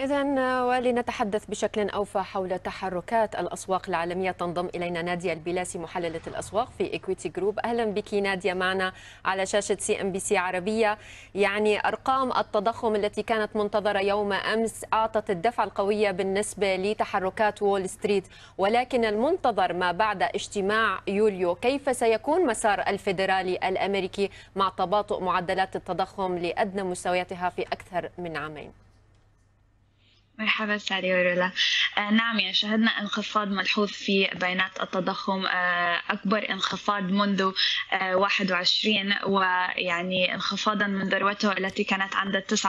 إذا ولنتحدث بشكل أوفى حول تحركات الأسواق العالمية تنضم إلينا نادية البلاسي محللة الأسواق في Equiti Group أهلا بك نادية معنا على شاشة CNBC عربية. يعني أرقام التضخم التي كانت منتظرة يوم أمس أعطت الدفعة القوية بالنسبة لتحركات وول ستريت. ولكن المنتظر ما بعد اجتماع يوليو كيف سيكون مسار الفيدرالي الأمريكي مع تباطؤ معدلات التضخم لأدنى مستوياتها في أكثر من عامين؟ مرحبا ساري ورولا. آه نعم يعني شهدنا انخفاض ملحوظ في بيانات التضخم آه أكبر انخفاض منذ آه 21 ويعني انخفاضا من ذروته التي كانت عند 9.1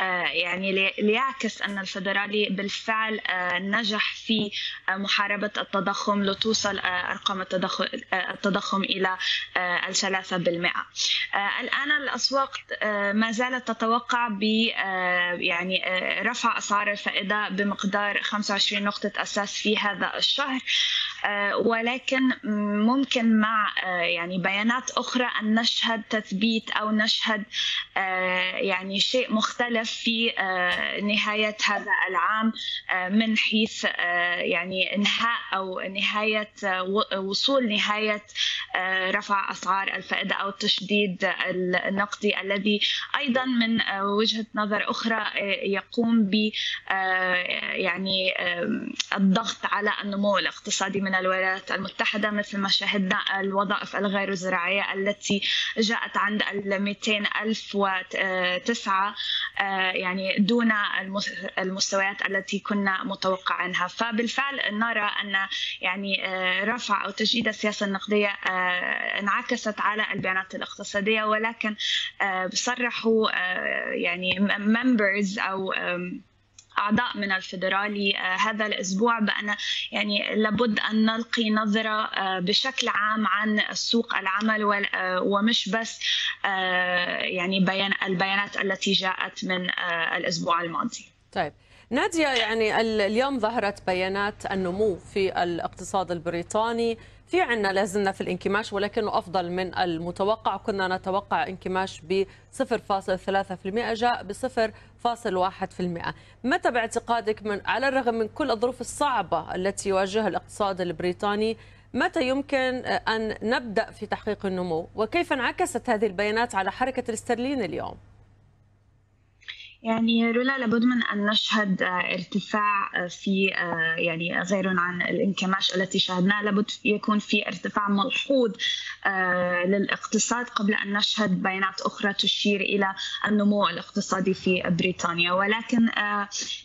آه يعني ليعكس أن الفدرالي بالفعل آه نجح في آه محاربة التضخم لتوصل آه أرقام التضخم, آه التضخم إلى آه الثلاثة بالمئة. آه الآن الأسواق آه ما زالت تتوقع ب آه يعني رفع أسعار الفائدة بمقدار 25 نقطة أساس في هذا الشهر. ولكن ممكن مع يعني بيانات أخرى أن نشهد تثبيت أو نشهد يعني شيء مختلف في نهاية هذا العام من حيث يعني إنهاء أو نهاية وصول نهاية رفع أسعار الفائدة أو التشديد النقدي الذي أيضا من وجهة نظر أخرى يقوم ب يعني الضغط على النمو الاقتصادي من الولايات المتحدة مثل ما شاهدنا الوظائف الغير زراعية التي جاءت عند ال 200009 يعني دون المستويات التي كنا متوقعينها. فبالفعل نرى أن يعني رفع أو تجديد السياسة النقدية انعكست على البيانات الاقتصادية ولكن صرحوا يعني members أو أعضاء من الفدرالي هذا الأسبوع بأن يعني لابد أن نلقي نظرة بشكل عام عن سوق العمل ومش بس يعني بيان البيانات التي جاءت من الأسبوع الماضي. طيب نادية يعني اليوم ظهرت بيانات النمو في الاقتصاد البريطاني في عنا لازلنا في الانكماش ولكنه أفضل من المتوقع. كنا نتوقع انكماش ب 0.3% جاء ب 0.1% متى باعتقادك من على الرغم من كل الظروف الصعبة التي يواجهها الاقتصاد البريطاني متى يمكن أن نبدأ في تحقيق النمو؟ وكيف انعكست هذه البيانات على حركة الاسترلين اليوم؟ يعني رولا لابد من أن نشهد ارتفاع في يعني غير عن الانكماش التي شاهدناه لابد يكون في ارتفاع ملحوظ للاقتصاد قبل أن نشهد بيانات أخرى تشير إلى النمو الاقتصادي في بريطانيا. ولكن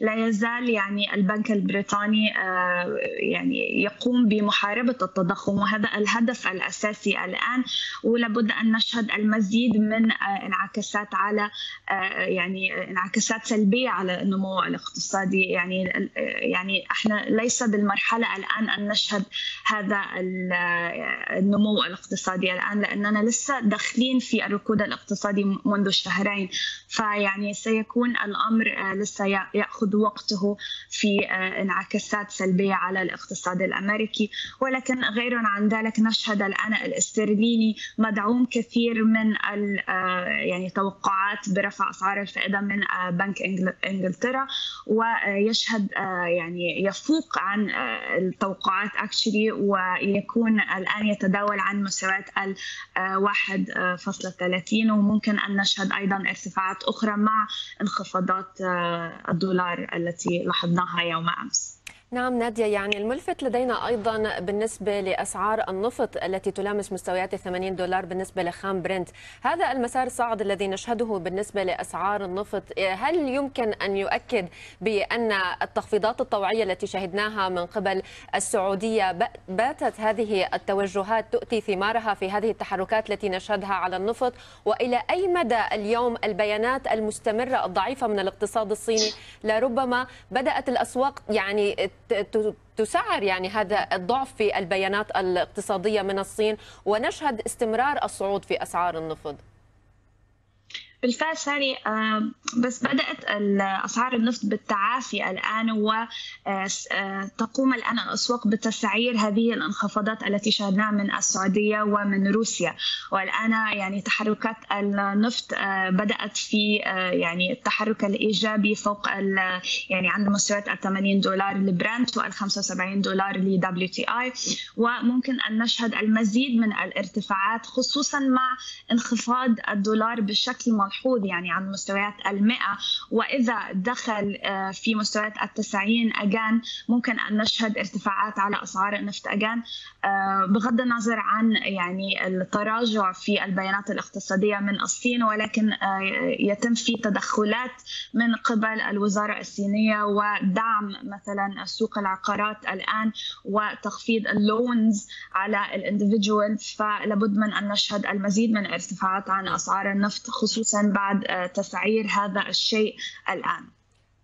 لا يزال يعني البنك البريطاني يعني يقوم بمحاربة التضخم وهذا الهدف الأساسي الآن. ولابد أن نشهد المزيد من انعكاسات على يعني انعكاسات سلبية على النمو الاقتصادي. يعني يعني إحنا ليس بالمرحلة الآن أن نشهد هذا النمو الاقتصادي. الآن لاننا لسه داخلين في الركود الاقتصادي منذ شهرين. فيعني سيكون الأمر لسه يأخذ وقته في انعكاسات سلبية على الاقتصاد الأمريكي. ولكن غير عن ذلك نشهد الآن الاسترليني مدعوم كثير من يعني توقعات برفع أسعار الفائدة من بنك إنجلترا. ويشهد يعني يفوق عن التوقعات actually ويكون الآن يتداول عن مستويات ال 1.30 وممكن أن نشهد أيضا ارتفاعات أخرى مع انخفاضات الدولار التي لاحظناها يوم أمس. نعم نادية يعني الملفت لدينا أيضا بالنسبة لأسعار النفط التي تلامس مستويات 80 دولار بالنسبة لخام برنت. هذا المسار الصاعد الذي نشهده بالنسبة لأسعار النفط. هل يمكن أن يؤكد بأن التخفيضات الطوعية التي شهدناها من قبل السعودية باتت هذه التوجهات تؤتي ثمارها في هذه التحركات التي نشهدها على النفط؟ وإلى أي مدى اليوم البيانات المستمرة الضعيفة من الاقتصاد الصيني؟ لربما بدأت الأسواق يعني تسعر يعني هذا الضعف في البيانات الاقتصادية من الصين ونشهد استمرار الصعود في أسعار النفط. بالفعل ساري بس بدأت أسعار النفط بالتعافي الآن وتقوم الآن الأسواق بتسعير هذه الانخفاضات التي شاهدناها من السعودية ومن روسيا. والآن يعني تحركات النفط بدأت في يعني التحرك الإيجابي فوق يعني عند مستويات ال 80 دولار لبرنت وال 75 دولار ل WTI. وممكن أن نشهد المزيد من الارتفاعات خصوصا مع انخفاض الدولار بشكل ملحوظ. يعني عن مستويات المئة. وإذا دخل آه، في مستويات التسعين أجان ممكن أن نشهد ارتفاعات على أسعار النفط أجان آه، بغض النظر عن يعني التراجع في البيانات الاقتصادية من الصين ولكن آه، يتم في تدخلات من قبل الوزارة الصينية ودعم مثلا سوق العقارات الآن وتخفيض ال loans على ال individuals فلابد من أن نشهد المزيد من ارتفاعات عن أسعار النفط خصوصا بعد آه، تسعير هذا الشيء الآن.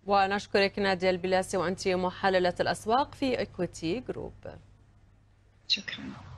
ونشكرك نادية البلاسي وأنت محللة الأسواق في Equiti Group شكرا.